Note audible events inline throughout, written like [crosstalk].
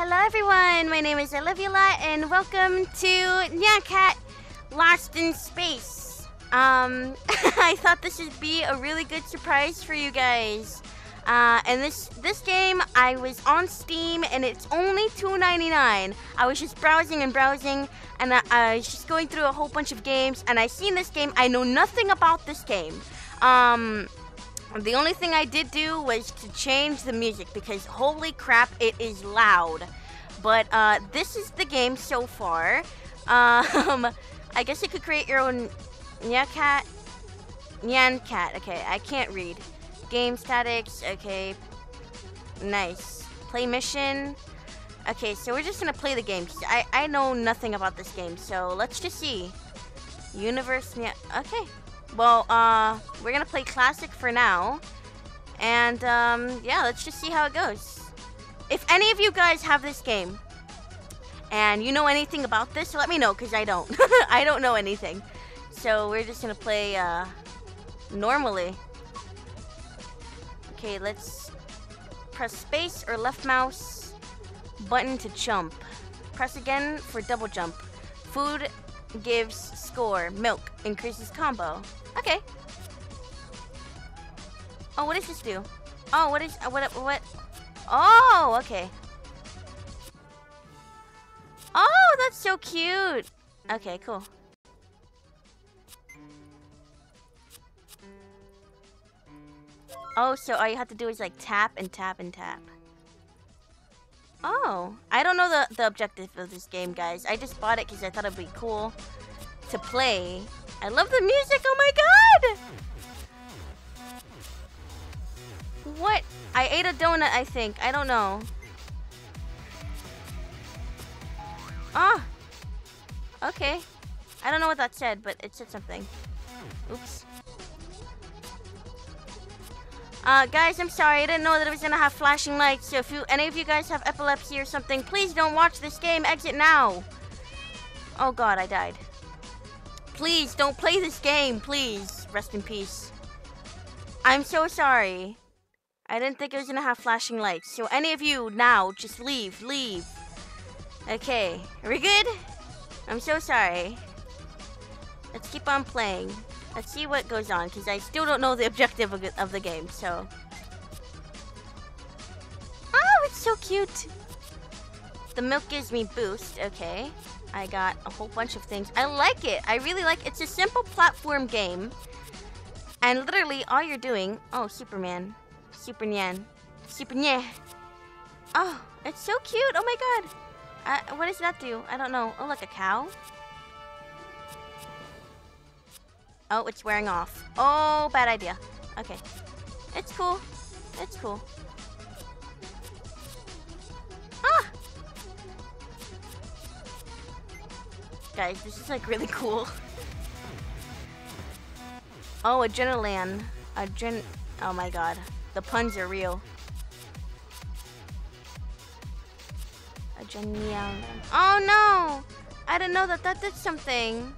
Hello everyone, my name is Olivia and welcome to Nyan Cat Lost in Space. Um, [laughs] I thought this would be a really good surprise for you guys. Uh, and this this game, I was on Steam and it's only $2.99. I was just browsing and browsing and I, I, was just going through a whole bunch of games and I seen this game. I know nothing about this game. Um, the only thing I did do was to change the music because holy crap, it is loud. But uh, this is the game so far. [laughs] Um, I guess you could create your own Nyan cat. Nyan cat. Okay, I can't read. Game statics. Okay. Nice. Play mission. Okay, so we're just gonna play the game. I, I know nothing about this game, so let's just see. Universe, yeah, okay. Well, uh, we're gonna play Classic for now. And, um, yeah, let's just see how it goes. If any of you guys have this game, and you know anything about this, let me know, because I don't. [laughs] I don't know anything. So we're just gonna play, uh, normally. Okay, let's press space or left mouse button to jump. Press again for double jump. Food gives score. Milk increases combo. Okay. Oh, what does this do? Oh, what is uh, what what? Oh, okay. Oh, that's so cute. Okay, cool. Oh, so all you have to do is like tap and tap and tap. Oh, I don't know the, the objective of this game, guys. I just bought it because I thought it'd be cool to play. I love the music, oh my god! What? I ate a donut, I think. I don't know. Ah! Okay. I don't know what that said, but it said something. Oops. Uh, guys, I'm sorry. I didn't know that it was gonna have flashing lights. So if you, any of you guys have epilepsy or something, please don't watch this game. Exit now. Oh god, I died. Please don't play this game. Please, rest in peace. I'm so sorry. I didn't think it was gonna have flashing lights. So any of you now, just leave, leave. Okay, are we good? I'm so sorry. Let's keep on playing. Let's see what goes on, because I still don't know the objective of, of the game, so... Oh, it's so cute! The milk gives me boost, okay. I got a whole bunch of things. I like it! I really like it. It's a simple platform game. And literally, all you're doing... Oh, Superman. Super Nyan. Super Nye. Oh, it's so cute! Oh my god! Uh, what does that do? I don't know. Oh, like a cow? Oh, it's wearing off. Oh, bad idea. Okay. It's cool. It's cool. Guys, this is like really [laughs] cool. Oh, adrenaline. Adren... Oh my god. The puns are real. Adrenaline. Oh no! I didn't know that that did something.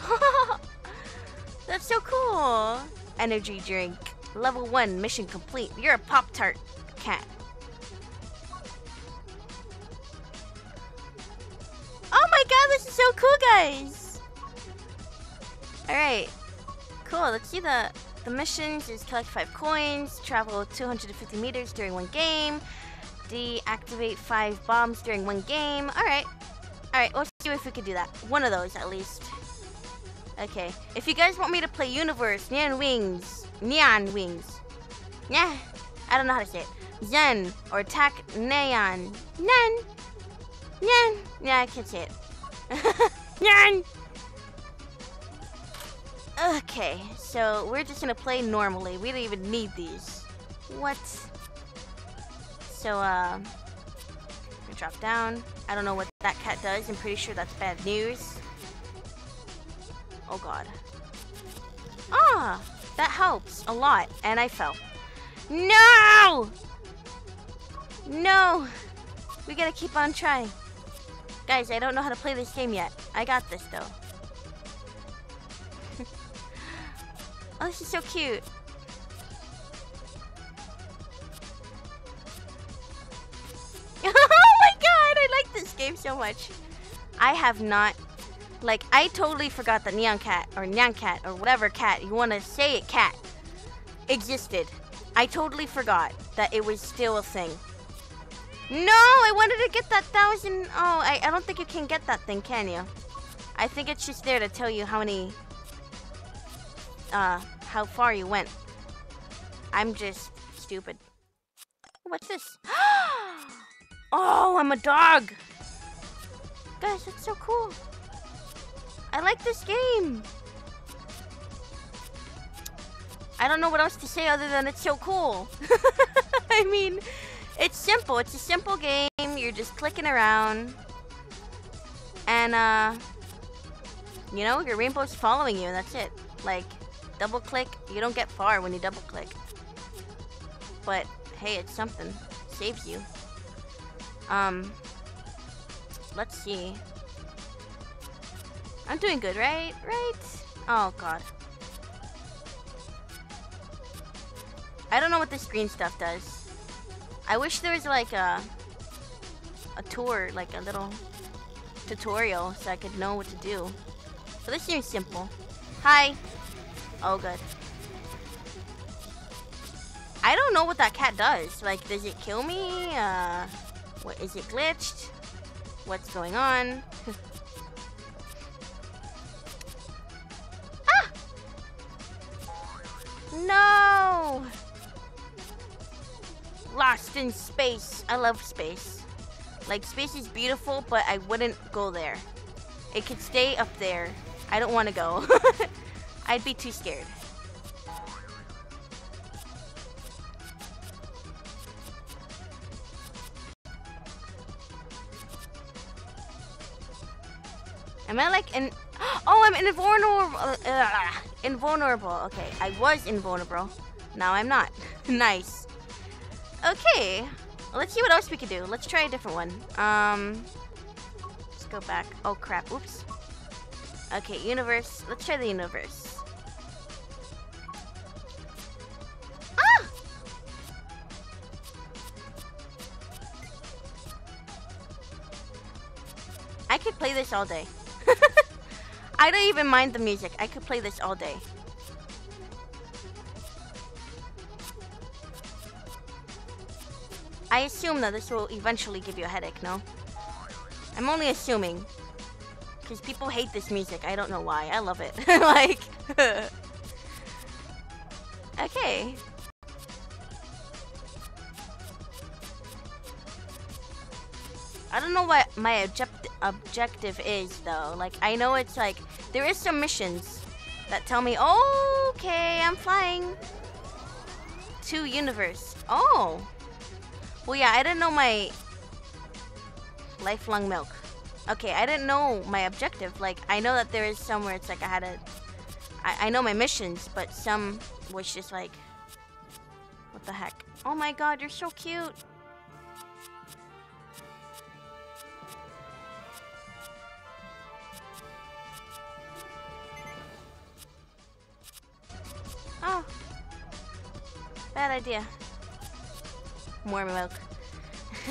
[laughs] That's so cool. Energy drink. Level 1, mission complete. You're a Pop-Tart cat. So cool, guys! Alright. Cool, let's see the, the missions. Is collect 5 coins, travel 250 meters during one game, deactivate 5 bombs during one game. Alright. Alright, let's see if we can do that. One of those, at least. Okay. If you guys want me to play Universe, Neon Wings, Neon Wings, yeah, I don't know how to say it. Zen or Attack Neon, Nen, Nen. Yeah, I can't say it. [laughs] Nen. Okay, so we're just gonna play normally. We don't even need these. What? So, uh, drop down. I don't know what that cat does. I'm pretty sure that's bad news. Oh god. Ah! That helps a lot. And I fell. No! No! We gotta keep on trying. Guys, I don't know how to play this game yet. I got this though. [laughs] oh, this is so cute. [laughs] oh my god, I like this game so much. I have not, like, I totally forgot that Neon Cat or Nyan Cat or whatever cat you want to say it, cat, existed. I totally forgot that it was still a thing. No, I wanted to get that thousand. Oh, I, I don't think you can get that thing, can you? I think it's just there to tell you how many, uh, how far you went. I'm just stupid. What's this? [gasps] oh, I'm a dog. Guys, that's so cool. I like this game. I don't know what else to say other than it's so cool. [laughs] I mean, it's simple. It's a simple game. You're just clicking around. And, uh, you know, your rainbow's following you, that's it. Like, double click, you don't get far when you double click. But, hey, it's something. Saves you. Um, let's see. I'm doing good, right? Right? Oh, God. I don't know what this green stuff does. I wish there was like a a tour, like a little tutorial so I could know what to do. But this seems simple. Hi. Oh, good. I don't know what that cat does. Like, does it kill me? Uh, what is it glitched? What's going on? [laughs] ah! No! Lost in space. I love space. Like, space is beautiful, but I wouldn't go there. It could stay up there. I don't want to go. [laughs] I'd be too scared. Am I like in? [gasps] Oh, I'm invulnerable. Uh, invulnerable. Okay, I was invulnerable. Now I'm not. [laughs] nice. Okay. Let's see what else we can do. Let's try a different one. Um. Let's go back. Oh crap. Oops. Okay, universe. Let's try the universe. Ah! I could play this all day. [laughs] I don't even mind the music. I could play this all day. I assume that this will eventually give you a headache, no? I'm only assuming. Because people hate this music. I don't know why. I love it. [laughs] like... [laughs] okay. I don't know what my object objective is though. Like I know it's like there is some missions that tell me, oh, okay, I'm flying to universe. Oh, well, yeah, I didn't know my lifelong milk. Okay, I didn't know my objective. Like I know that there is somewhere it's like I had to. I, I know my missions, but some was just like, what the heck? Oh my God, you're so cute. Oh. Bad idea. More milk.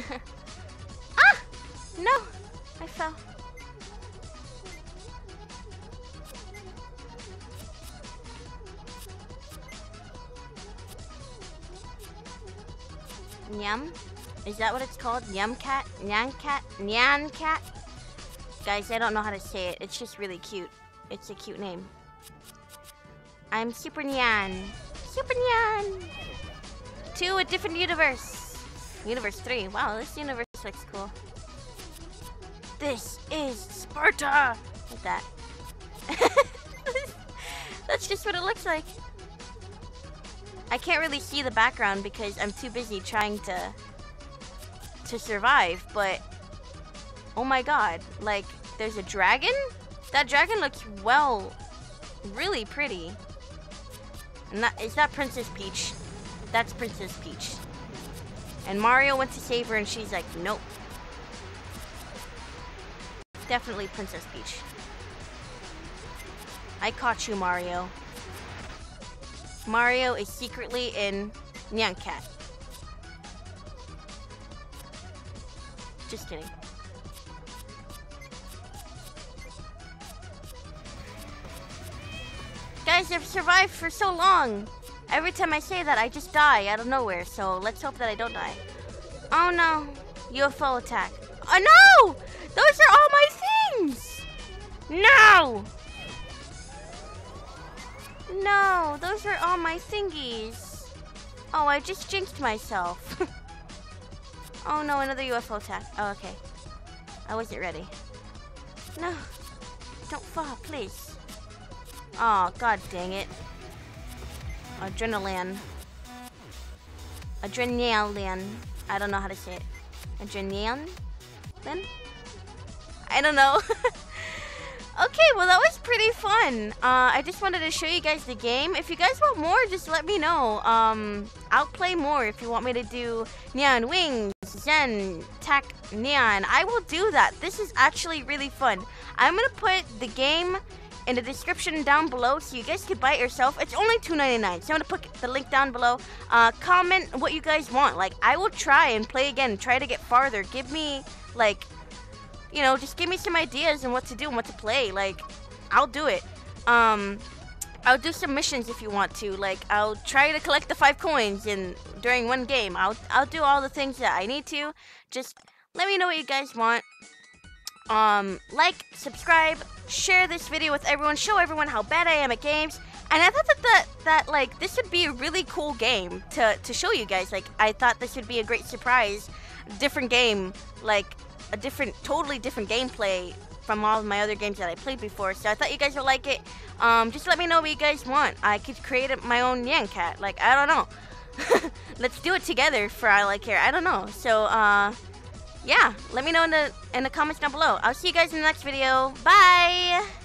[laughs] ah! No! I fell. Nyam? Is that what it's called? Nyam cat? Nyan cat? Nyan cat? Guys, I don't know how to say it. It's just really cute. It's a cute name. I'm Super Nyan. Super Nyan! To a different universe. Universe 3. Wow, this universe looks cool. This is Sparta! Like that. [laughs] That's just what it looks like. I can't really see the background because I'm too busy trying to to survive, but oh my god, like there's a dragon? That dragon looks well really pretty. And that, is that Princess Peach? That's Princess Peach. And Mario went to save her and she's like, nope. Definitely Princess Peach. I caught you, Mario. Mario is secretly in Nyan Cat. Just kidding. Guys, I've survived for so long. Every time I say that, I just die out of nowhere. So let's hope that I don't die. Oh no, UFO attack. Oh no! Those are all my things! No! No, those are all my thingies. Oh, I just jinxed myself. [laughs] oh no, another UFO attack. Oh, okay. I wasn't ready. No. Don't fall, please. Oh, god dang it. Adrenaline. Adrenaline. I don't know how to say it. Adrenaline? Then? I don't know. [laughs] okay, well that was pretty fun. Uh, I just wanted to show you guys the game. If you guys want more, just let me know. Um, I'll play more if you want me to do Neon Wings, Zen, Tech, Neon. I will do that. This is actually really fun. I'm gonna put the game in the description down below so you guys can buy it yourself. It's only $2.99. So I'm gonna put the link down below. Uh, comment what you guys want. Like I will try and play again, try to get farther. Give me like, you know, just give me some ideas and what to do and what to play. Like, I'll do it. Um, I'll do some missions if you want to. Like, I'll try to collect the five coins in during one game. I'll I'll do all the things that I need to. Just let me know what you guys want. Um, like, subscribe, share this video with everyone, show everyone how bad I am at games. And I thought that, that, that like, this would be a really cool game to, to show you guys. Like, I thought this would be a great surprise. Different game, like, a different, totally different gameplay from all of my other games that I played before. So I thought you guys would like it. Um, just let me know what you guys want. I could create my own Nyan Cat. Like, I don't know. [laughs] Let's do it together for I Like Hair. I don't know. So, uh, yeah, let me know in the in the comments down below. I'll see you guys in the next video. Bye!